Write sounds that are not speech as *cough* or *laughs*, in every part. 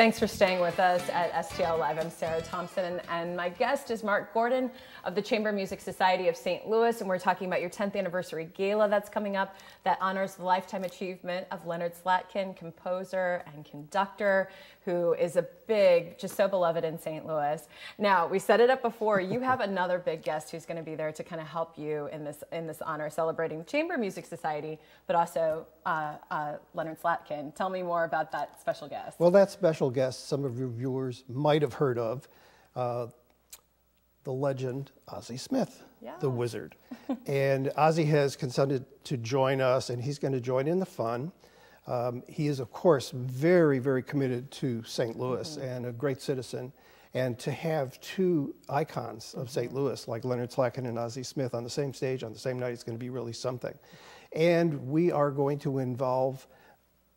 Thanks for staying with us at STL Live. I'm Sarah Thompson, and, my guest is Marc Gordon of the Chamber Music Society of St. Louis, and we're talking about your 10th anniversary gala that's coming up that honors the lifetime achievement of Leonard Slatkin, composer and conductor, who is a big, just so beloved in St. Louis. Now, we set it up before. You *laughs* have another big guest who's going to be there to kind of help you in this in this honor, celebrating Chamber Music Society, but also uh, uh, Leonard Slatkin. Tell me more about that special guest. Well, that special guest some of your viewers might have heard of, uh, the legend Ozzie Smith, yeah. the wizard. *laughs* and Ozzie has consented to join us, and he's going to join in the fun. Um, he is, of course, very, very committed to St. Louis mm-hmm. and a great citizen. And to have two icons of St. Mm-hmm. Louis, like Leonard Slatkin and Ozzie Smith, on the same stage on the same night is going to be really something. And we are going to involve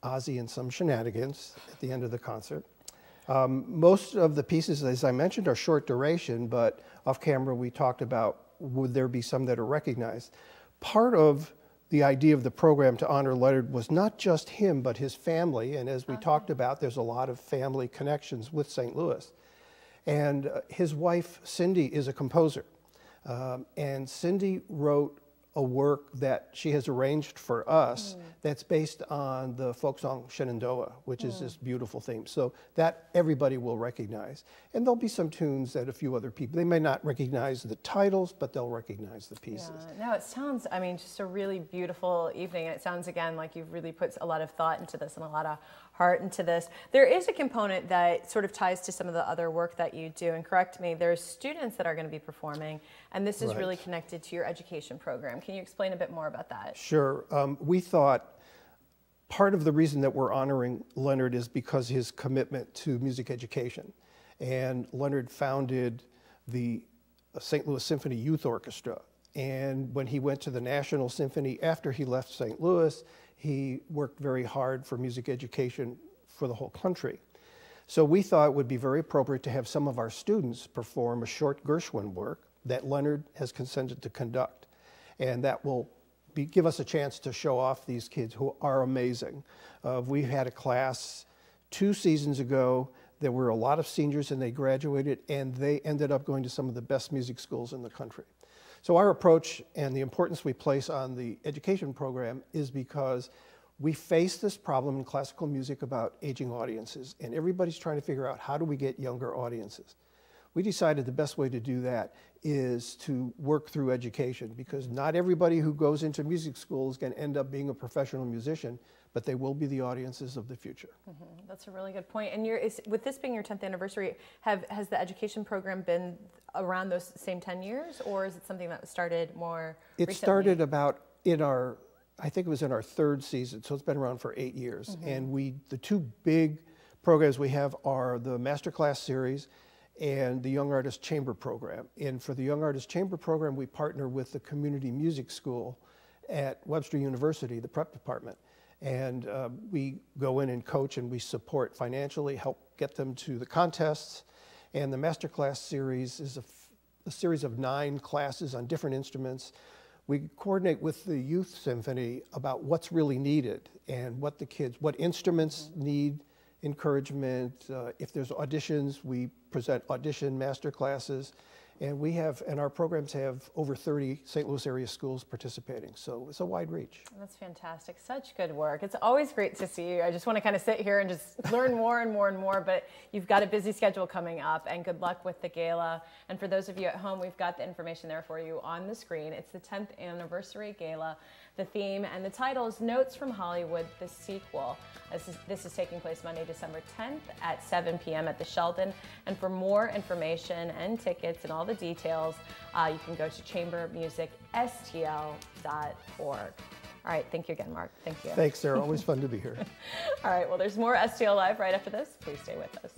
Ozzie and some shenanigans at the end of the concert. Um, most of the pieces, as I mentioned, are short duration, but off camera we talked about would there be some that are recognized. Part of the idea of the program to honor Leonard was not just him, but his family. And as we okay. talked about, there's a lot of family connections with St. Louis. And uh, his wife, Cindy, is a composer. Um, and Cindy wrote a work that she has arranged for us mm. that's based on the folk song Shenandoah, which mm. is this beautiful theme. So that everybody will recognize. And there'll be some tunes that a few other people, they may not recognize the titles, but they'll recognize the pieces. Yeah. No, it sounds, I mean, just a really beautiful evening. And it sounds, again, like you've really put a lot of thought into this and a lot of heart into this. There is a component that sort of ties to some of the other work that you do, and correct me, there's students that are going to be performing, and this is right. really connected to your education program. Can you explain a bit more about that? Sure. Um, we thought part of the reason that we're honoring Leonard is because his commitment to music education. And Leonard founded the St. Louis Symphony Youth Orchestra. And when he went to the National Symphony after he left St. Louis, he worked very hard for music education for the whole country. So we thought it would be very appropriate to have some of our students perform a short Gershwin work that Leonard has consented to conduct. And that will be, give us a chance to show off these kids who are amazing. Uh, we had a class two seasons ago. There were a lot of seniors and they graduated and they ended up going to some of the best music schools in the country. So our approach and the importance we place on the education program is because we face this problem in classical music about aging audiences, and everybody's trying to figure out how do we get younger audiences. We decided the best way to do that is to work through education because not everybody who goes into music school is going to end up being a professional musician, but they will be the audiences of the future. Mm -hmm. That's a really good point. And is, with this being your 10th anniversary, have, has the education program been around those same 10 years, or is it something that started more It recently? started about in our, I think it was in our third season, so it's been around for eight years. Mm -hmm. And we, the two big programs we have are the Masterclass Series and the Young Artist Chamber Program. And for the Young Artist Chamber Program, we partner with the Community Music School at Webster University, the prep department. And uh, we go in and coach and we support financially, help get them to the contests. And the Masterclass series is a, a series of nine classes on different instruments. We coordinate with the Youth Symphony about what's really needed and what the kids, what instruments need encouragement. Uh, if there's auditions, we present audition master classes. And we have, and our programs have over 30 St. Louis area schools participating. So it's a wide reach. That's fantastic. Such good work. It's always great to see you. I just want to kind of sit here and just learn *laughs* more and more and more, but you've got a busy schedule coming up and good luck with the gala. And for those of you at home, we've got the information there for you on the screen. It's the 10th anniversary gala. The theme and the title is Notes from Hollywood, the sequel. This is, this is taking place Monday, December 10th at 7 p.m. at the Sheldon. And for more information and tickets and all the details, uh, you can go to chambermusicstl.org. All right, thank you again, Marc. Thank you. Thanks, Sarah. Always *laughs* fun to be here. all right, well, there's more STL Live right after this. Please stay with us.